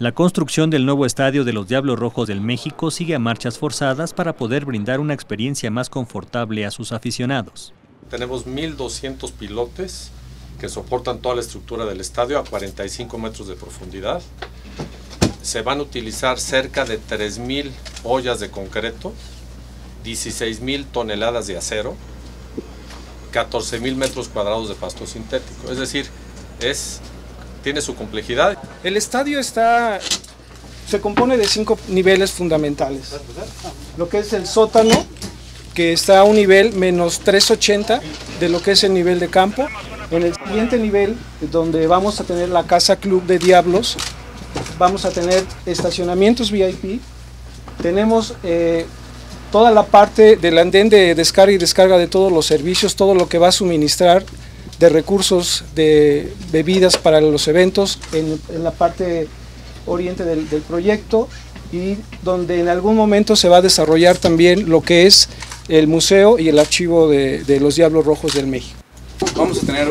La construcción del nuevo estadio de los Diablos Rojos del México sigue a marchas forzadas para poder brindar una experiencia más confortable a sus aficionados. Tenemos 1.200 pilotes que soportan toda la estructura del estadio a 45 metros de profundidad. Se van a utilizar cerca de 3.000 ollas de concreto, 16.000 toneladas de acero, 14.000 metros cuadrados de pasto sintético. Es decir, es tiene su complejidad. El estadio está, se compone de cinco niveles fundamentales. Lo que es el sótano, que está a un nivel menos 380 de lo que es el nivel de campo. En el siguiente nivel, donde vamos a tener la casa club de Diablos, vamos a tener estacionamientos VIP. Tenemos eh, toda la parte del andén de descarga y descarga de todos los servicios, todo lo que va a suministrar de recursos de bebidas para los eventos en, la parte oriente del, proyecto y donde en algún momento se va a desarrollar también lo que es el museo y el archivo de, de los Diablos Rojos del México. Vamos a tener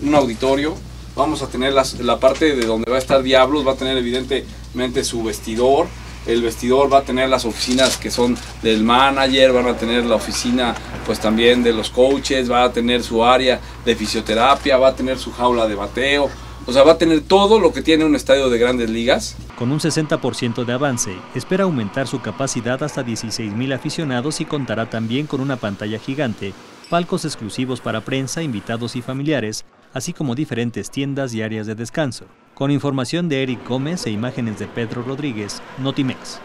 un auditorio, vamos a tener la parte de donde va a estar Diablos, va a tener evidentemente su vestidor, el vestidor va a tener las oficinas que son del manager, van a tener la oficina pues también de los coaches, va a tener su área de fisioterapia, va a tener su jaula de bateo, o sea, va a tener todo lo que tiene un estadio de grandes ligas. Con un 60% de avance, espera aumentar su capacidad hasta 16.000 aficionados y contará también con una pantalla gigante, palcos exclusivos para prensa, invitados y familiares, así como diferentes tiendas y áreas de descanso. Con información de Eric Gómez e imágenes de Pedro Rodríguez, Notimex.